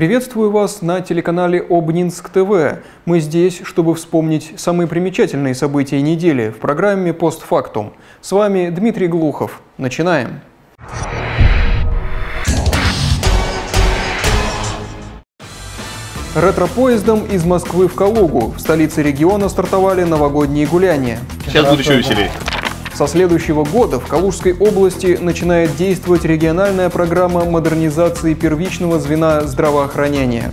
Приветствую вас на телеканале Обнинск ТВ. Мы здесь, чтобы вспомнить самые примечательные события недели в программе «Постфактум». С вами Дмитрий Глухов. Начинаем. Ретро-поездом из Москвы в Калугу в столице региона стартовали новогодние гуляния. Сейчас будет еще веселее. Со следующего года в Калужской области начинает действовать региональная программа модернизации первичного звена здравоохранения.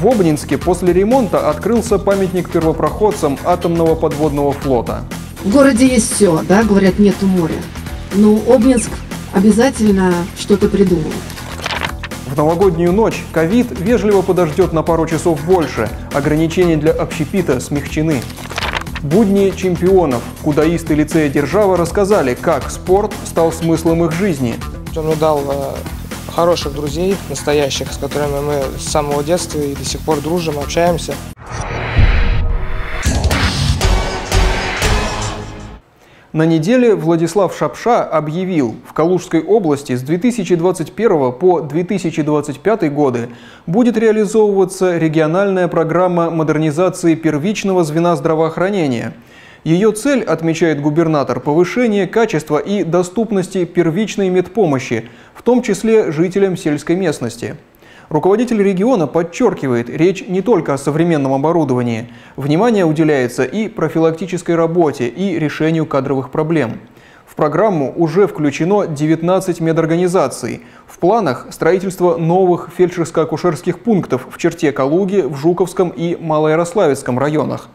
В Обнинске после ремонта открылся памятник первопроходцам атомного подводного флота. В городе есть все, да, говорят, нету моря. Но Обнинск обязательно что-то придумал. В новогоднюю ночь ковид вежливо подождет на пару часов больше. Ограничения для общепита смягчены. Будни чемпионов. Кудаисты лицея Держава рассказали, как спорт стал смыслом их жизни. Он мне дал э, хороших друзей, настоящих, с которыми мы с самого детства и до сих пор дружим, общаемся. На неделе Владислав Шапша объявил, в Калужской области с 2021 по 2025 годы будет реализовываться региональная программа модернизации первичного звена здравоохранения. Ее цель, отмечает губернатор, повышение качества и доступности первичной медпомощи, в том числе жителям сельской местности. Руководитель региона подчеркивает, речь не только о современном оборудовании. Внимание уделяется и профилактической работе, и решению кадровых проблем. В программу уже включено 19 медорганизаций. В планах строительство новых фельдшерско-акушерских пунктов в черте Калуги, в Жуковском и Малоярославецком районах.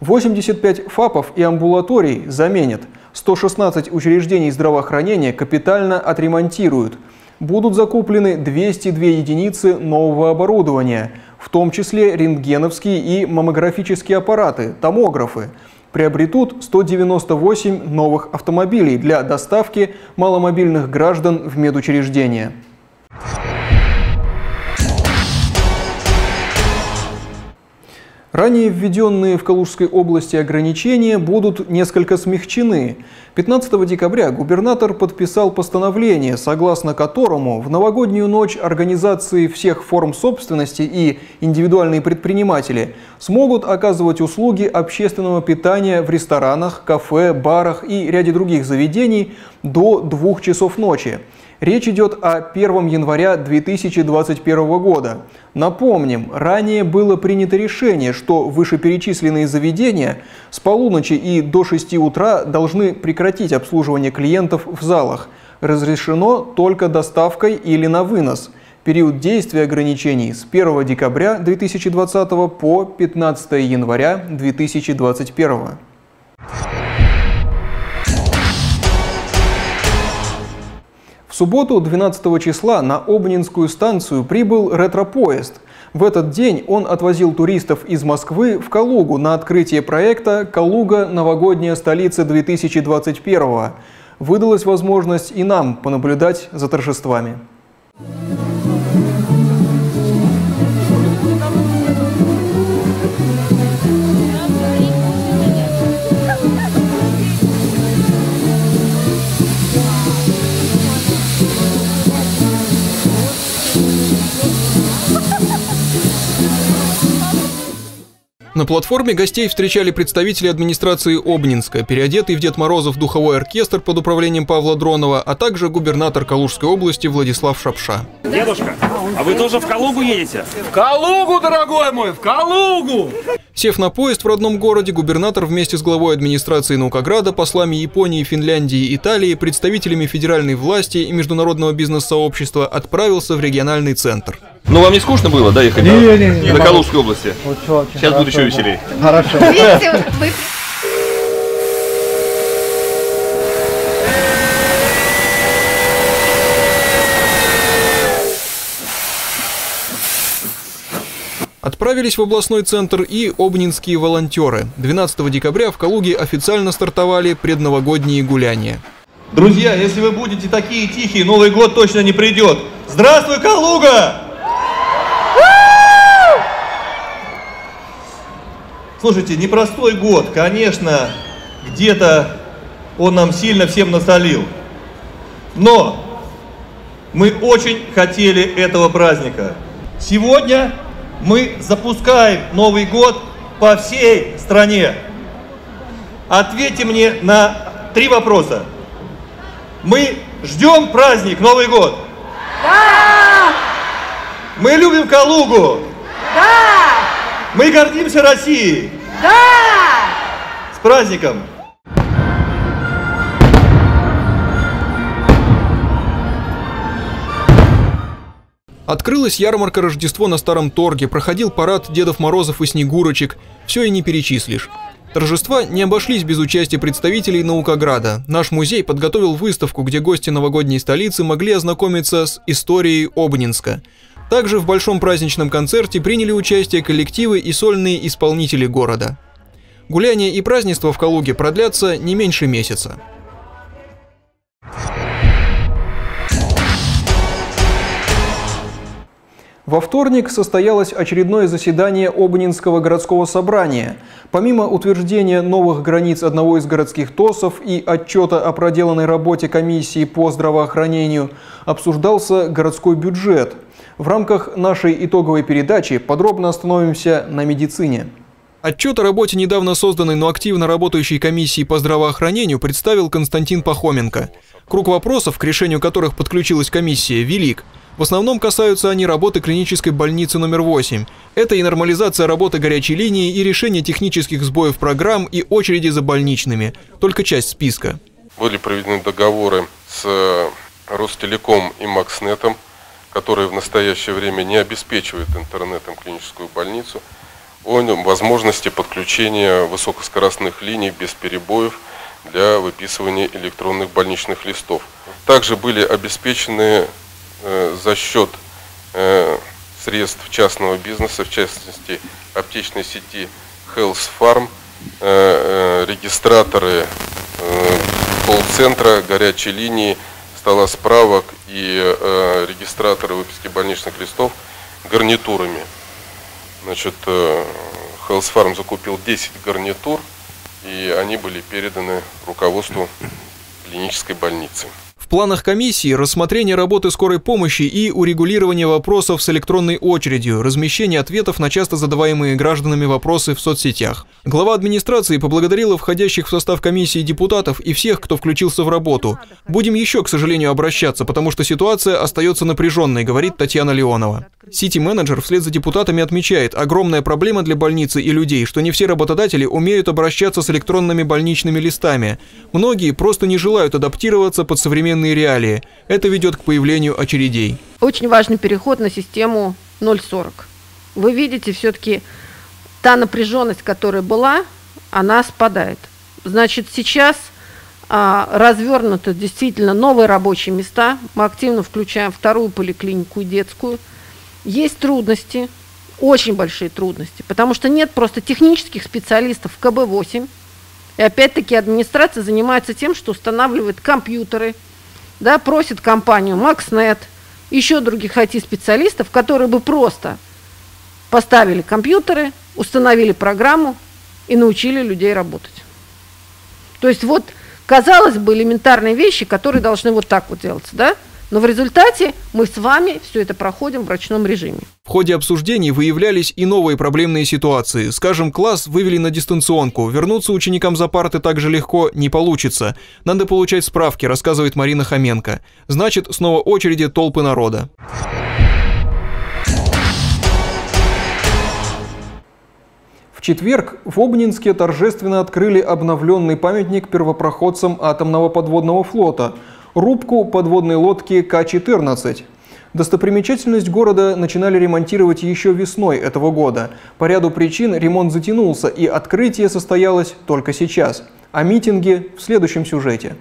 85 ФАПов и амбулаторий заменят. 116 учреждений здравоохранения капитально отремонтируют – будут закуплены 202 единицы нового оборудования, в том числе рентгеновские и маммографические аппараты, томографы. Приобретут 198 новых автомобилей для доставки маломобильных граждан в медучреждения. Ранее введенные в Калужской области ограничения будут несколько смягчены. 15 декабря губернатор подписал постановление, согласно которому в новогоднюю ночь организации всех форм собственности и индивидуальные предприниматели смогут оказывать услуги общественного питания в ресторанах, кафе, барах и ряде других заведений до двух часов ночи. Речь идет о 1 января 2021 года. Напомним, ранее было принято решение, что вышеперечисленные заведения с полуночи и до 6 утра должны прекратить обслуживание клиентов в залах. Разрешено только доставкой или на вынос. Период действия ограничений с 1 декабря 2020 по 15 января 2021. Субботу 12 числа на Обнинскую станцию прибыл ретро-поезд. В этот день он отвозил туристов из Москвы в Калугу на открытие проекта «Калуга. Новогодняя столица 2021». Выдалась возможность и нам понаблюдать за торжествами. На платформе гостей встречали представители администрации Обнинска, переодетый в Дед Морозов духовой оркестр под управлением Павла Дронова, а также губернатор Калужской области Владислав Шапша. Дедушка, а вы тоже в Калугу едете? В Калугу, дорогой мой, в Калугу! Сев на поезд в родном городе, губернатор вместе с главой администрации Наукограда, послами Японии, Финляндии и Италии, представителями федеральной власти и международного бизнес-сообщества отправился в региональный центр. Ну, вам не скучно было, да, ехать не, на, не, не, на Калужской области? Очень, очень Сейчас будет еще веселее. Хорошо. Отправились в областной центр и обнинские волонтеры. 12 декабря в Калуге официально стартовали предновогодние гуляния. Друзья, если вы будете такие тихие, Новый год точно не придет. Здравствуй, Калуга! Слушайте, непростой год, конечно, где-то он нам сильно всем насолил. Но мы очень хотели этого праздника. Сегодня мы запускаем Новый год по всей стране. Ответьте мне на три вопроса. Мы ждем праздник Новый год? Да! Мы любим Калугу? Да! Мы гордимся Россией? Да! С праздником! Открылась ярмарка Рождество на Старом Торге, проходил парад Дедов Морозов и Снегурочек. Все и не перечислишь. Торжества не обошлись без участия представителей Наукограда. Наш музей подготовил выставку, где гости новогодней столицы могли ознакомиться с историей Обнинска. Также в большом праздничном концерте приняли участие коллективы и сольные исполнители города. Гуляния и празднества в Калуге продлятся не меньше месяца. Во вторник состоялось очередное заседание Обнинского городского собрания. Помимо утверждения новых границ одного из городских ТОСов и отчета о проделанной работе комиссии по здравоохранению, обсуждался городской бюджет. В рамках нашей итоговой передачи подробно остановимся на медицине. Отчет о работе недавно созданной, но активно работающей комиссии по здравоохранению представил Константин Пахоменко. Круг вопросов, к решению которых подключилась комиссия, велик – в основном касаются они работы клинической больницы номер 8. Это и нормализация работы горячей линии, и решение технических сбоев программ, и очереди за больничными. Только часть списка. Были проведены договоры с Ростелеком и Макснетом, которые в настоящее время не обеспечивают интернетом клиническую больницу, о возможности подключения высокоскоростных линий без перебоев для выписывания электронных больничных листов. Также были обеспечены Э, за счет э, средств частного бизнеса, в частности аптечной сети Health Farm, э, регистраторы колл-центра, горячей линии, стола справок и регистраторы выписки больничных листов гарнитурами. Значит, Health Farm закупил 10 гарнитур, и они были переданы руководству клинической больницы. В планах комиссии рассмотрение работы скорой помощи и урегулирование вопросов с электронной очередью, размещение ответов на часто задаваемые гражданами вопросы в соцсетях. Глава администрации поблагодарила входящих в состав комиссии депутатов и всех, кто включился в работу. Будем еще, к сожалению, обращаться, потому что ситуация остается напряженной, говорит Татьяна Леонова. Сити-менеджер вслед за депутатами отмечает, огромная проблема для больницы и людей, что не все работодатели умеют обращаться с электронными больничными листами. Многие просто не желают адаптироваться под современные реалии. Это ведет к появлению очередей. Очень важный переход на систему 0.40. Вы видите, все-таки та напряженность, которая была, она спадает. Значит, сейчас а, развернуты действительно новые рабочие места. Мы активно включаем вторую поликлинику и детскую – есть трудности, очень большие трудности, потому что нет просто технических специалистов в КБ-8. И опять-таки администрация занимается тем, что устанавливает компьютеры, да, просит компанию MaxNet, еще других IT-специалистов, которые бы просто поставили компьютеры, установили программу и научили людей работать. То есть вот, казалось бы, элементарные вещи, которые должны вот так вот делаться, да? Но в результате мы с вами все это проходим в ручном режиме. В ходе обсуждений выявлялись и новые проблемные ситуации. Скажем, класс вывели на дистанционку. Вернуться ученикам за парты так же легко не получится. Надо получать справки, рассказывает Марина Хоменко. Значит, снова очереди толпы народа. В четверг в Обнинске торжественно открыли обновленный памятник первопроходцам атомного подводного флота – рубку подводной лодки К-14. Достопримечательность города начинали ремонтировать еще весной этого года. По ряду причин ремонт затянулся, и открытие состоялось только сейчас. А митинги в следующем сюжете.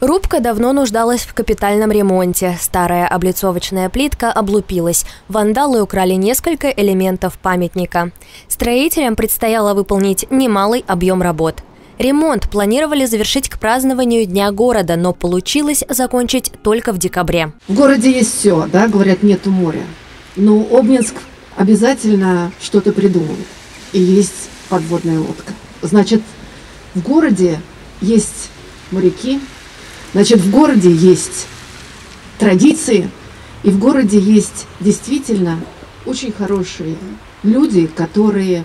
Рубка давно нуждалась в капитальном ремонте. Старая облицовочная плитка облупилась. Вандалы украли несколько элементов памятника. Строителям предстояло выполнить немалый объем работ – Ремонт планировали завершить к празднованию Дня города, но получилось закончить только в декабре. В городе есть все, да, говорят, нету моря. Но Обнинск обязательно что-то придумает. И есть подводная лодка. Значит, в городе есть моряки, значит, в городе есть традиции, И в городе есть действительно очень хорошие люди, которые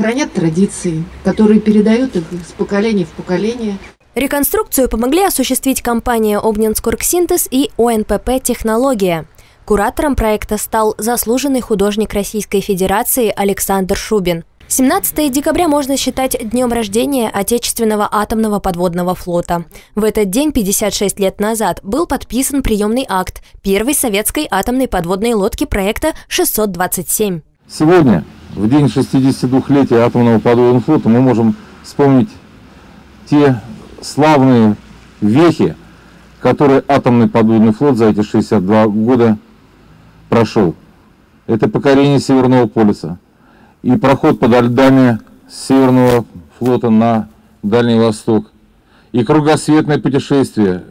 хранят традиции, которые передают их с поколения в поколение. Реконструкцию помогли осуществить компания «Обнинскоргсинтез» и ОНПП «Технология». Куратором проекта стал заслуженный художник Российской Федерации Александр Шубин. 17 декабря можно считать днем рождения Отечественного атомного подводного флота. В этот день, 56 лет назад, был подписан приемный акт первой советской атомной подводной лодки проекта 627. Сегодня, в день 62-летия атомного подводного флота, мы можем вспомнить те славные вехи, которые атомный подводный флот за эти 62 года прошел. Это покорение Северного полюса и проход под льдами Северного флота на Дальний Восток, и кругосветное путешествие,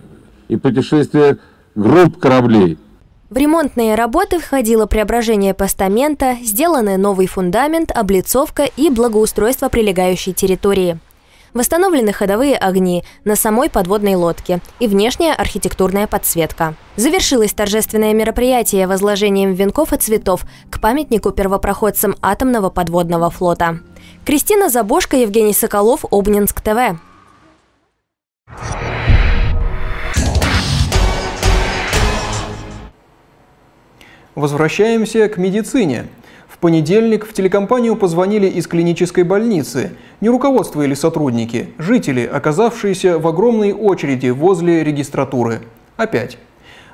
и путешествие групп кораблей – в ремонтные работы входило преображение постамента, сделаны новый фундамент, облицовка и благоустройство прилегающей территории. Восстановлены ходовые огни на самой подводной лодке и внешняя архитектурная подсветка. Завершилось торжественное мероприятие возложением венков и цветов к памятнику первопроходцам атомного подводного флота. Кристина Забошка, Евгений Соколов, Обнинск ТВ. Возвращаемся к медицине. В понедельник в телекомпанию позвонили из клинической больницы. Не руководство или сотрудники, жители, оказавшиеся в огромной очереди возле регистратуры. Опять.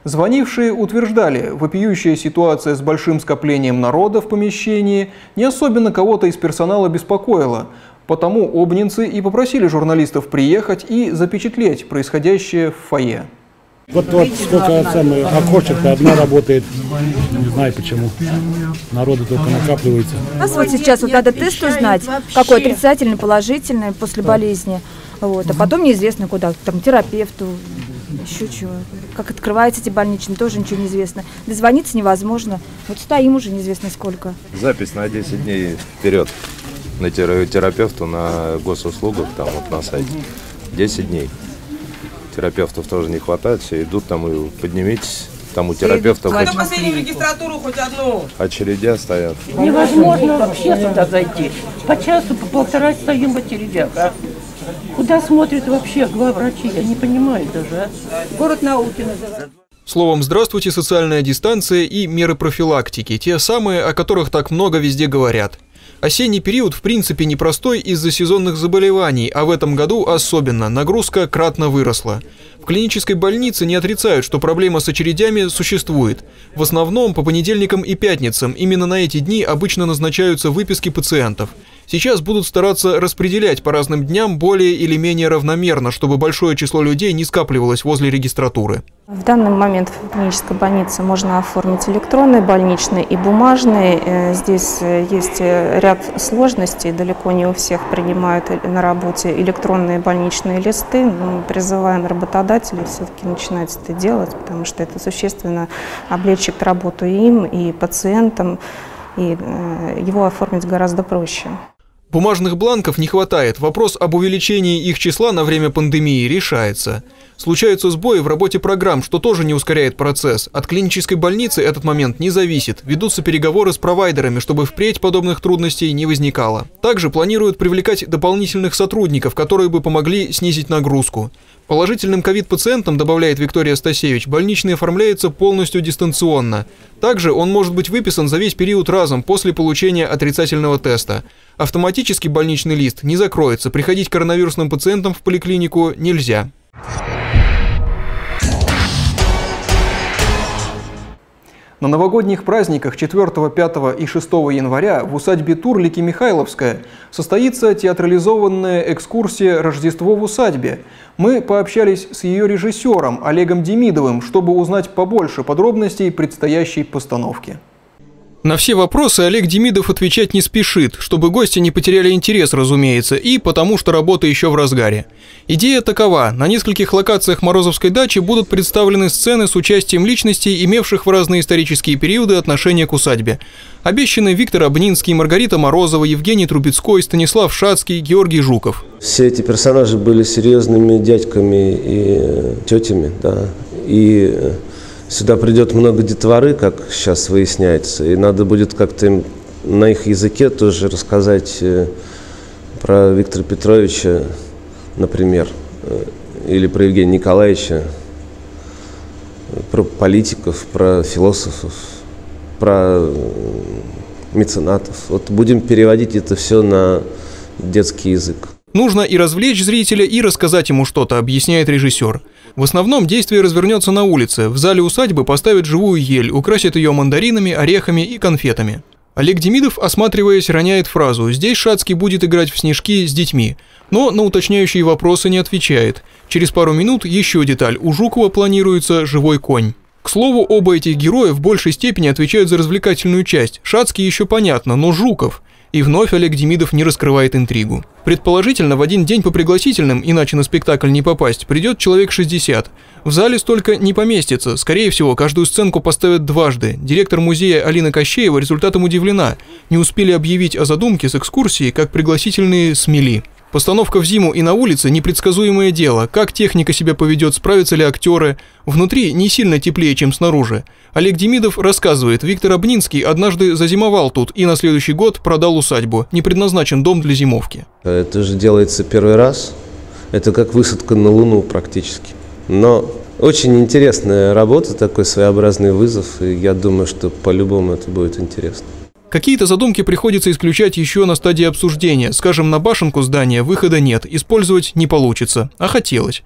Звонившие утверждали, вопиющая ситуация с большим скоплением народа в помещении не особенно кого-то из персонала беспокоила, потому обнинцы и попросили журналистов приехать и запечатлеть происходящее в фойе. Вот, вот сколько самое, окошек одна работает, не знаю почему. Народу только накапливается. У нас вот сейчас вот надо тест узнать, какой отрицательный, положительный после болезни. Вот, а потом неизвестно куда, там терапевту, еще чего. Как открываются эти больничные, тоже ничего не известно. Дозвониться невозможно. Вот стоим уже неизвестно сколько. Запись на 10 дней вперед на терапевту на госуслугах, там вот на сайте. 10 дней терапевтов тоже не хватает, все идут там и поднимитесь. Там у терапевтов... Кто последнюю регистратуру хоть одну? Очередя стоят. Невозможно вообще сюда зайти. По часу, по полтора стоим в очередях. А? Куда смотрят вообще главврачи? Я не понимаю даже. А? Город науки называется. Словом, здравствуйте, социальная дистанция и меры профилактики, те самые, о которых так много везде говорят. Осенний период в принципе непростой из-за сезонных заболеваний, а в этом году особенно нагрузка кратно выросла. В клинической больнице не отрицают, что проблема с очередями существует. В основном по понедельникам и пятницам именно на эти дни обычно назначаются выписки пациентов – Сейчас будут стараться распределять по разным дням более или менее равномерно, чтобы большое число людей не скапливалось возле регистратуры. В данный момент в клинической больнице можно оформить электронные больничные и бумажные. Э, здесь э, есть э, ряд сложностей, далеко не у всех принимают на работе электронные больничные листы. Мы призываем работодателей все-таки начинать это делать, потому что это существенно облегчит работу им, и пациентам, и его оформить гораздо проще. Бумажных бланков не хватает, вопрос об увеличении их числа на время пандемии решается. Случаются сбои в работе программ, что тоже не ускоряет процесс. От клинической больницы этот момент не зависит. Ведутся переговоры с провайдерами, чтобы впредь подобных трудностей не возникало. Также планируют привлекать дополнительных сотрудников, которые бы помогли снизить нагрузку. Положительным ковид-пациентам, добавляет Виктория Стасевич, больничный оформляется полностью дистанционно. Также он может быть выписан за весь период разом после получения отрицательного теста. Автоматически больничный лист не закроется, приходить коронавирусным пациентам в поликлинику нельзя. На новогодних праздниках 4, 5 и 6 января в усадьбе Турлики Михайловская состоится театрализованная экскурсия «Рождество в усадьбе». Мы пообщались с ее режиссером Олегом Демидовым, чтобы узнать побольше подробностей предстоящей постановки. На все вопросы Олег Демидов отвечать не спешит, чтобы гости не потеряли интерес, разумеется, и потому что работа еще в разгаре. Идея такова. На нескольких локациях Морозовской дачи будут представлены сцены с участием личностей, имевших в разные исторические периоды отношение к усадьбе. Обещаны Виктор Обнинский, Маргарита Морозова, Евгений Трубецкой, Станислав Шацкий, Георгий Жуков. Все эти персонажи были серьезными дядьками и тетями, да, и сюда придет много детворы, как сейчас выясняется, и надо будет как-то им на их языке тоже рассказать э, про Виктора Петровича, например, э, или про Евгения Николаевича, про политиков, про философов, про э, меценатов. Вот будем переводить это все на детский язык. Нужно и развлечь зрителя, и рассказать ему что-то, объясняет режиссер. В основном действие развернется на улице. В зале усадьбы поставят живую ель, украсят ее мандаринами, орехами и конфетами. Олег Демидов, осматриваясь, роняет фразу «Здесь Шацкий будет играть в снежки с детьми», но на уточняющие вопросы не отвечает. Через пару минут еще деталь. У Жукова планируется живой конь. К слову, оба этих героя в большей степени отвечают за развлекательную часть. Шацкий еще понятно, но Жуков – и вновь Олег Демидов не раскрывает интригу. Предположительно, в один день по пригласительным, иначе на спектакль не попасть, придет человек 60. В зале столько не поместится. Скорее всего, каждую сценку поставят дважды. Директор музея Алина Кощеева результатом удивлена. Не успели объявить о задумке с экскурсией, как пригласительные смели. Постановка в зиму и на улице – непредсказуемое дело. Как техника себя поведет, справятся ли актеры. Внутри не сильно теплее, чем снаружи. Олег Демидов рассказывает, Виктор Обнинский однажды зазимовал тут и на следующий год продал усадьбу. Не предназначен дом для зимовки. Это же делается первый раз. Это как высадка на Луну практически. Но очень интересная работа, такой своеобразный вызов. И я думаю, что по-любому это будет интересно. Какие-то задумки приходится исключать еще на стадии обсуждения. Скажем, на башенку здания выхода нет, использовать не получится, а хотелось.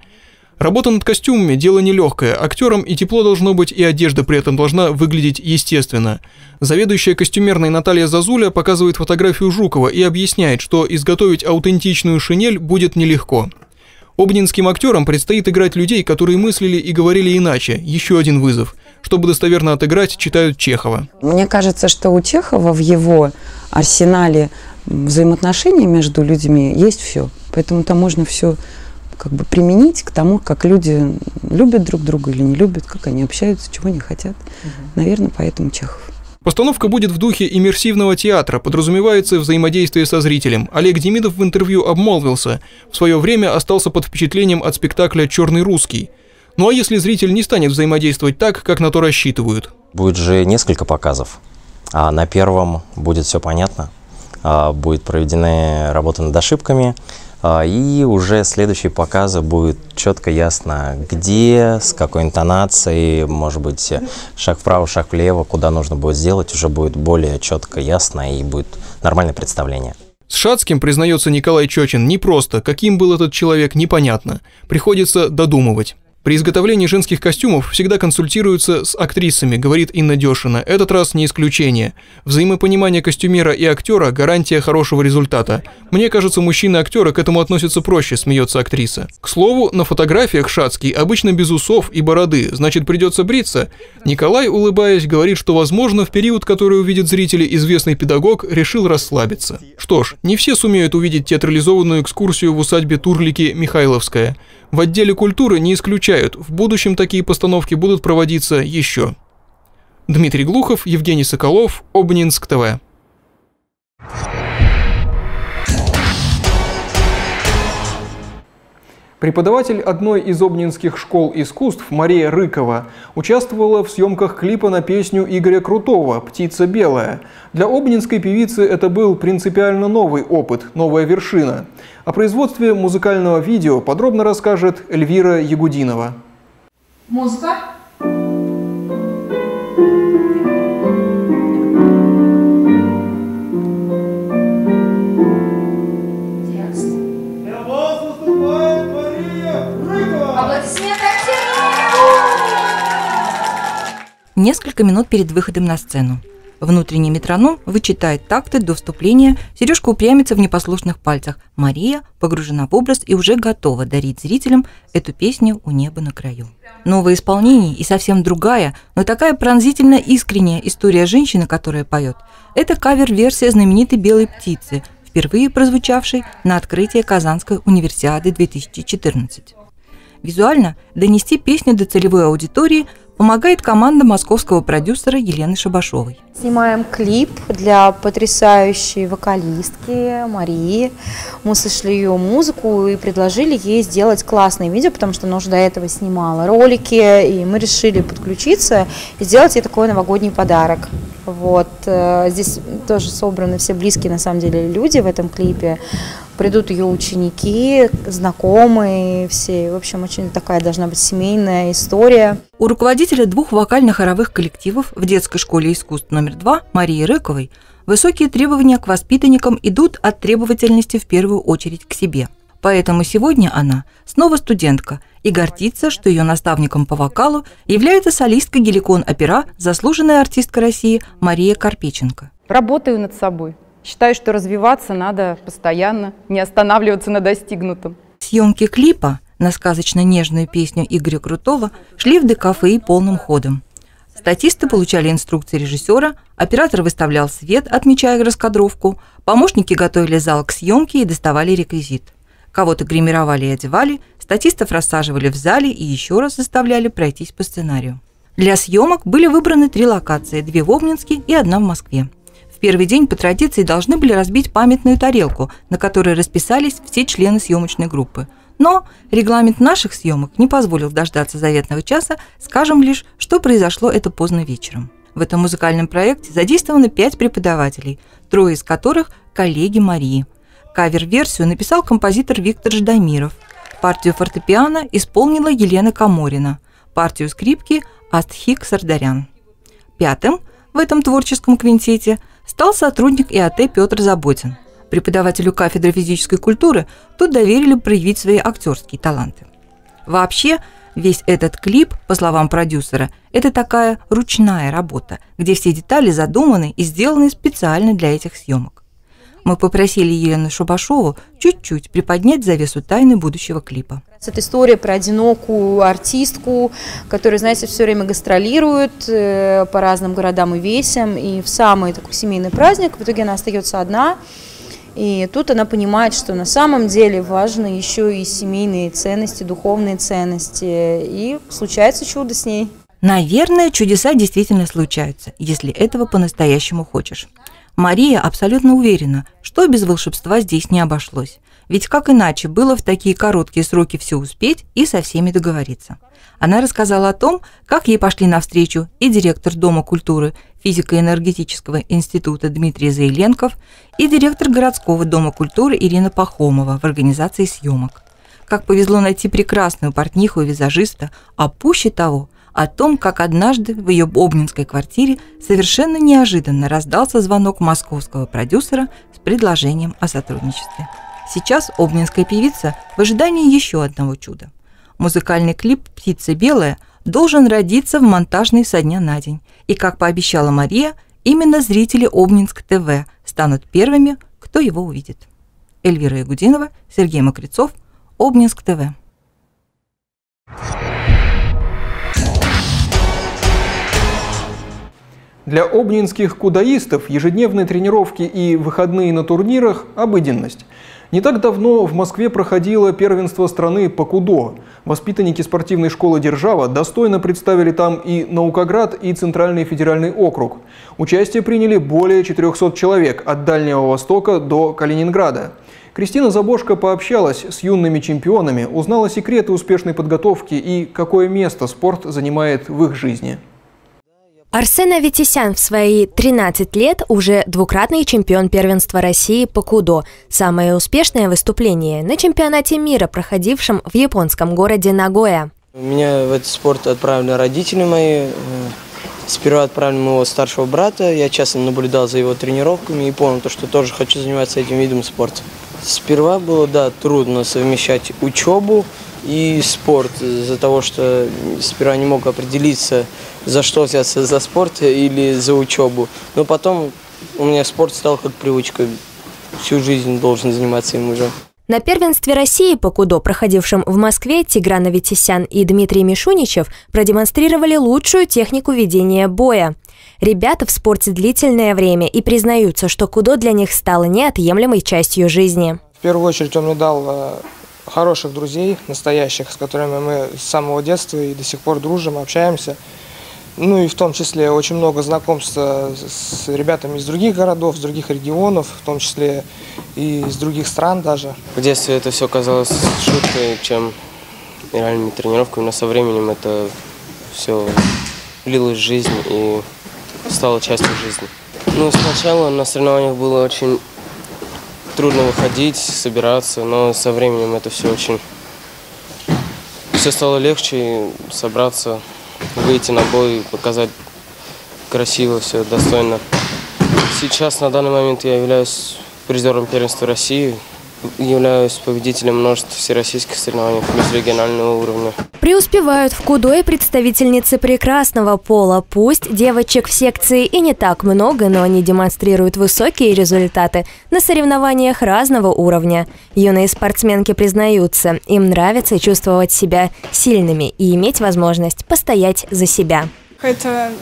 Работа над костюмами – дело нелегкое. Актерам и тепло должно быть, и одежда при этом должна выглядеть естественно. Заведующая костюмерной Наталья Зазуля показывает фотографию Жукова и объясняет, что изготовить аутентичную шинель будет нелегко. Обнинским актерам предстоит играть людей, которые мыслили и говорили иначе. Еще один вызов – чтобы достоверно отыграть, читают Чехова. Мне кажется, что у Чехова в его арсенале взаимоотношений между людьми есть все. Поэтому там можно все как бы применить к тому, как люди любят друг друга или не любят, как они общаются, чего они хотят. Угу. Наверное, поэтому Чехов. Постановка будет в духе иммерсивного театра, подразумевается взаимодействие со зрителем. Олег Демидов в интервью обмолвился. В свое время остался под впечатлением от спектакля «Черный русский». Ну а если зритель не станет взаимодействовать так, как на то рассчитывают? Будет же несколько показов. А на первом будет все понятно. А, будет проведены работы над ошибками. А, и уже следующие показы будет четко ясно, где, с какой интонацией, может быть, шаг вправо, шаг влево, куда нужно будет сделать, уже будет более четко ясно и будет нормальное представление. С Шацким, признается Николай Чочин, непросто, каким был этот человек, непонятно. Приходится додумывать. При изготовлении женских костюмов всегда консультируются с актрисами, говорит Инна Дешина. Этот раз не исключение. Взаимопонимание костюмера и актера – гарантия хорошего результата. Мне кажется, мужчины-актеры к этому относятся проще, смеется актриса. К слову, на фотографиях Шацкий обычно без усов и бороды, значит придется бриться. Николай, улыбаясь, говорит, что возможно в период, который увидит зрители, известный педагог решил расслабиться. Что ж, не все сумеют увидеть театрализованную экскурсию в усадьбе Турлики Михайловская. В отделе культуры не исключают, в будущем такие постановки будут проводиться еще. Дмитрий Глухов, Евгений Соколов, Обнинск ТВ. Преподаватель одной из обнинских школ искусств Мария Рыкова участвовала в съемках клипа на песню Игоря Крутого «Птица белая». Для обнинской певицы это был принципиально новый опыт, новая вершина. О производстве музыкального видео подробно расскажет Эльвира Ягудинова. Музыка Несколько минут перед выходом на сцену. Внутренний метроном вычитает такты до вступления, Сережка упрямится в непослушных пальцах. Мария погружена в образ и уже готова дарить зрителям эту песню «У неба на краю». Новое исполнение и совсем другая, но такая пронзительно искренняя история женщины, которая поет. Это кавер-версия знаменитой «Белой птицы», впервые прозвучавшей на открытии Казанской универсиады 2014. Визуально донести песню до целевой аудитории помогает команда московского продюсера Елены Шабашовой. Снимаем клип для потрясающей вокалистки Марии. Мы сошли ее музыку и предложили ей сделать классное видео, потому что она уже до этого снимала ролики, и мы решили подключиться и сделать ей такой новогодний подарок. Вот. э, Здесь тоже собраны все близкие, на самом деле, люди в этом клипе. Придут ее ученики, знакомые все. В общем, очень такая должна быть семейная история. У руководителя двух вокально-хоровых коллективов в детской школе искусств номер два Марии Рыковой высокие требования к воспитанникам идут от требовательности в первую очередь к себе. Поэтому сегодня она снова студентка и гордится, что ее наставником по вокалу является солистка геликон-опера, заслуженная артистка России Мария Карпиченко. Работаю над собой. Считаю, что развиваться надо постоянно, не останавливаться на достигнутом. Съемки клипа на сказочно-нежную песню Игоря Крутого шли в ДКФИ полным ходом. Статисты получали инструкции режиссера, оператор выставлял свет, отмечая раскадровку, помощники готовили зал к съемке и доставали реквизит. Кого-то гримировали и одевали, статистов рассаживали в зале и еще раз заставляли пройтись по сценарию. Для съемок были выбраны три локации, две в Обнинске и одна в Москве. В первый день по традиции должны были разбить памятную тарелку, на которой расписались все члены съемочной группы. Но регламент наших съемок не позволил дождаться заветного часа, скажем лишь, что произошло это поздно вечером. В этом музыкальном проекте задействовано пять преподавателей, трое из которых – коллеги Марии. Кавер-версию написал композитор Виктор Ждамиров. Партию фортепиано исполнила Елена Каморина, партию скрипки – Астхик Сардарян. Пятым в этом творческом квинтете стал сотрудник ИАТ Петр Заботин. Преподавателю кафедры физической культуры тут доверили проявить свои актерские таланты. Вообще, весь этот клип, по словам продюсера, это такая ручная работа, где все детали задуманы и сделаны специально для этих съемок. Мы попросили Елену Шубашову чуть-чуть приподнять завесу тайны будущего клипа. Это история про одинокую артистку, которая, знаете, все время гастролирует э, по разным городам и весям, и в самый такой семейный праздник в итоге она остается одна. И тут она понимает, что на самом деле важны еще и семейные ценности, духовные ценности. И случается чудо с ней. Наверное, чудеса действительно случаются, если этого по-настоящему хочешь. Мария абсолютно уверена, что без волшебства здесь не обошлось. Ведь как иначе было в такие короткие сроки все успеть и со всеми договориться. Она рассказала о том, как ей пошли навстречу и директор Дома культуры физико-энергетического института Дмитрий Заиленков, и директор городского Дома культуры Ирина Пахомова в организации съемок. Как повезло найти прекрасную портниху и визажиста, а пуще того – о том, как однажды в ее обнинской квартире совершенно неожиданно раздался звонок московского продюсера с предложением о сотрудничестве. Сейчас обнинская певица в ожидании еще одного чуда. Музыкальный клип «Птица белая» должен родиться в монтажной со дня на день. И, как пообещала Мария, именно зрители Обнинск ТВ станут первыми, кто его увидит. Эльвира Ягудинова, Сергей Мокрецов, Обнинск ТВ. Для обнинских кудаистов ежедневные тренировки и выходные на турнирах – обыденность. Не так давно в Москве проходило первенство страны по кудо. Воспитанники спортивной школы «Держава» достойно представили там и Наукоград, и Центральный федеральный округ. Участие приняли более 400 человек от Дальнего Востока до Калининграда. Кристина Забошко пообщалась с юными чемпионами, узнала секреты успешной подготовки и какое место спорт занимает в их жизни. Арсен Аветисян в свои 13 лет уже двукратный чемпион первенства России по кудо. Самое успешное выступление на чемпионате мира, проходившем в японском городе Нагоя. Меня в этот спорт отправили родители мои. Сперва отправили моего старшего брата. Я часто наблюдал за его тренировками и понял, что тоже хочу заниматься этим видом спорта. Сперва было, да, трудно совмещать учебу и спорт из-за того, что сперва не мог определиться, за что взяться, за спорт или за учебу. Но потом у меня спорт стал как привычка. Всю жизнь должен заниматься им уже. На первенстве России по кудо, проходившем в Москве, Тигран Аветисян и Дмитрий Мишуничев продемонстрировали лучшую технику ведения боя. Ребята в спорте длительное время и признаются, что кудо для них стало неотъемлемой частью жизни. В первую очередь он мне дал э, хороших друзей, настоящих, с которыми мы с самого детства и до сих пор дружим, общаемся. Ну и в том числе очень много знакомства с ребятами из других городов, с других регионов, в том числе и из других стран даже. В детстве это все казалось шуткой, чем реальными тренировками, но со временем это все влилось в жизнь и стало частью жизни. Ну, сначала на соревнованиях было очень трудно выходить, собираться, но со временем это все очень... Все стало легче, собраться, выйти на бой, показать красиво, все достойно. Сейчас, на данный момент, я являюсь призером первенства России, являюсь победителем множества всероссийских соревнований межрегионального уровня. Преуспевают в кудо и представительницы прекрасного пола. Пусть девочек в секции и не так много, но они демонстрируют высокие результаты на соревнованиях разного уровня. Юные спортсменки признаются, им нравится чувствовать себя сильными и иметь возможность постоять за себя. Это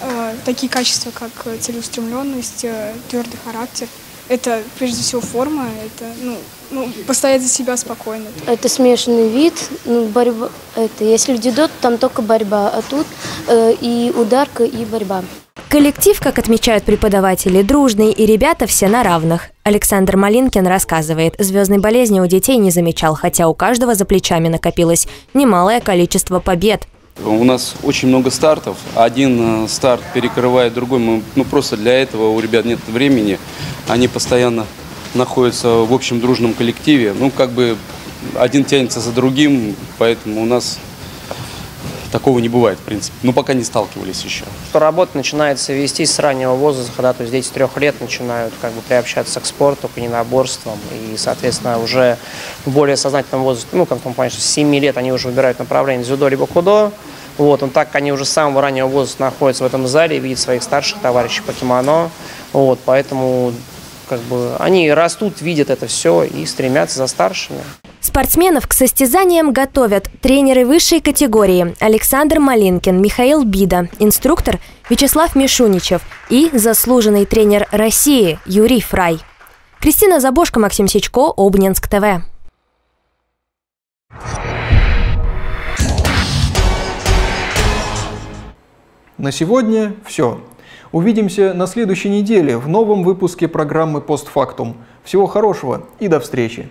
э, такие качества, как целеустремленность, э, твердый характер – это прежде всего форма, это ну, ну, постоять за себя спокойно. Это смешанный вид, ну, борьба, это, если в дзюдо, там только борьба, а тут э, и ударка, и борьба. Коллектив, как отмечают преподаватели, дружный, и ребята все на равных. Александр Малинкин рассказывает, звездной болезни у детей не замечал, хотя у каждого за плечами накопилось немалое количество побед. У нас очень много стартов. Один э, старт перекрывает другой. Мы, ну, просто для этого у ребят нет времени. Они постоянно находятся в общем дружном коллективе. Ну, как бы один тянется за другим, поэтому у нас такого не бывает, в принципе. Ну, пока не сталкивались еще. Работа начинается вести с раннего возраста, да, то есть дети трех лет начинают как бы приобщаться к спорту, к единоборствам, и, соответственно, уже в более сознательном возрасте, ну, как там, понимаешь, с 7 лет они уже выбирают направление дзюдо либо кудо, вот, он так они уже с самого раннего возраста находятся в этом зале, видят своих старших товарищей по кимоно, вот, поэтому как бы они растут, видят это все и стремятся за старшими. Спортсменов к состязаниям готовят тренеры высшей категории Александр Малинкин, Михаил Бида, инструктор Вячеслав Мишуничев и заслуженный тренер России Юрий Фрай. Кристина Забошко, Максим Сечко, Обнинск ТВ. На сегодня все. Увидимся на следующей неделе в новом выпуске программы «Постфактум». Всего хорошего и до встречи!